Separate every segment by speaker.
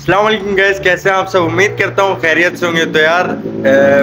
Speaker 1: अल्लाम gas कैसे हैं आप सब? उम्मीद करता हूँ खैरियत से होंगे। तो यार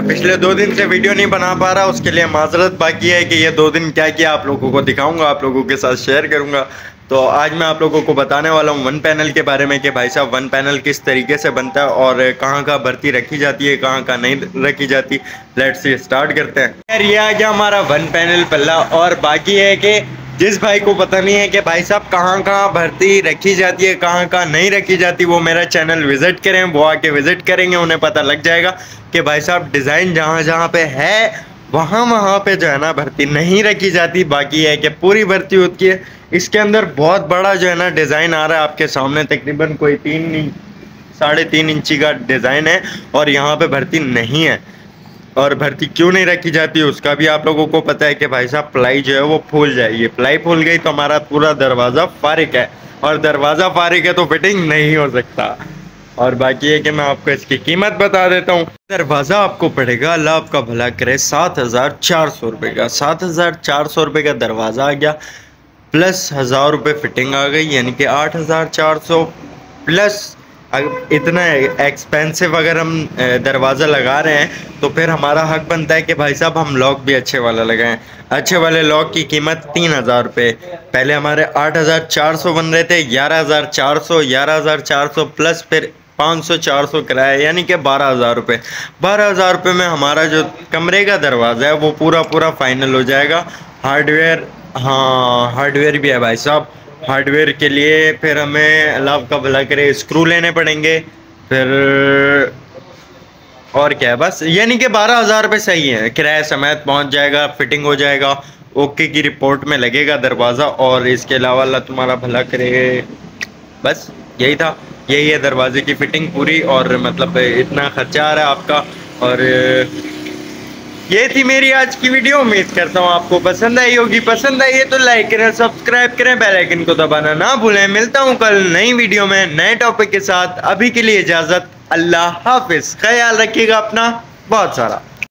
Speaker 1: पिछले दो दिन से वीडियो नहीं बना पा रहा, उसके लिए माजरत बाकी है कि ये दो दिन क्या किया आप लोगों को दिखाऊँगा, आप लोगों के साथ शेयर करूँगा। तो आज मैं आप लोगों को बताने वाला हूँ वन पैनल के बारे में कि भाई साहब वन पैनल किस तरीके से बनता है और कहाँ कहाँ भर्ती रखी जाती है, कहाँ कहाँ नहीं रखी जाती। लेट से स्टार्ट करते हैं। यार ये आ गया हमारा वन पैनल पल्ला और बाकी है कि जिस भाई को पता नहीं है कि भाई साहब कहाँ कहाँ भर्ती रखी जाती है, कहाँ कहाँ नहीं रखी जाती, वो मेरा चैनल विज़िट करें, वो आके विज़िट करेंगे, उन्हें पता लग जाएगा कि भाई साहब डिज़ाइन जहाँ जहाँ पे है, वहाँ वहाँ पे जो है ना भर्ती नहीं रखी जाती, बाकी है कि पूरी भर्ती होती है। इसके अंदर बहुत बड़ा जो है ना डिज़ाइन आ रहा है आपके सामने, तकरीबन कोई तीन साढ़े तीन इंची का डिज़ाइन है और यहाँ पे भर्ती नहीं है। और भर्ती क्यों नहीं रखी जाती उसका भी आप लोगों को पता है कि भाई साहब, प्लाई जो है वो फूल जाएगी प्लाई फूल गई तो हमारा पूरा दरवाज़ा फारिक है। और दरवाज़ा फारिक है तो फिटिंग नहीं हो सकता। और बाकी है कि मैं आपको इसकी कीमत बता देता हूँ। दरवाज़ा आपको पड़ेगा, अल्लाह आपका भला करे, सात हज़ार चार सौ रुपये का। सात हज़ार चार सौ रुपये का दरवाज़ा आ गया, प्लस हज़ार रुपये फिटिंग आ गई, यानी कि आठ हज़ार चार सौ, प्लस इतना एक्सपेंसिव अगर हम दरवाज़ा लगा रहे हैं तो फिर हमारा हक बनता है कि भाई साहब हम लॉक भी अच्छे वाला लगाएँ। अच्छे वाले लॉक की कीमत तीन हज़ार रुपये पहले हमारे आठ हज़ार चार सौ बन रहे थे, ग्यारह हज़ार चार सौ, ग्यारह हज़ार चार सौ प्लस फिर पाँच सौ चार सौ किराया, यानी कि बारह हज़ार रुपये बारह हज़ार रुपये में हमारा जो कमरे का दरवाज़ा है, वो पूरा पूरा फाइनल हो जाएगा। हार्डवेयर हाँ हार्डवेयर भी है भाई साहब। हार्डवेयर के लिए फिर हमें अल्लाह का भला करे स्क्रू लेने पड़ेंगे, फिर और क्या है, बस यानी कि बारह हज़ार रुपये सही है। किराया समेत पहुँच जाएगा, फिटिंग हो जाएगा, ओके की रिपोर्ट में लगेगा दरवाज़ा और इसके अलावा अल्लाह तुम्हारा भला करे। बस यही था, यही है दरवाजे की फिटिंग पूरी और मतलब इतना खर्चा आ रहा है आपका और ये थी मेरी आज की वीडियो। उम्मीद करता हूँ आपको पसंद आई होगी। पसंद आई है तो लाइक करें सब्सक्राइब करें बेल आइकन को दबाना ना भूलें। मिलता हूँ कल नई वीडियो में नए टॉपिक के साथ। अभी के लिए इजाज़त। अल्लाह हाफिज़। ख्याल रखिएगा अपना। बहुत सारा।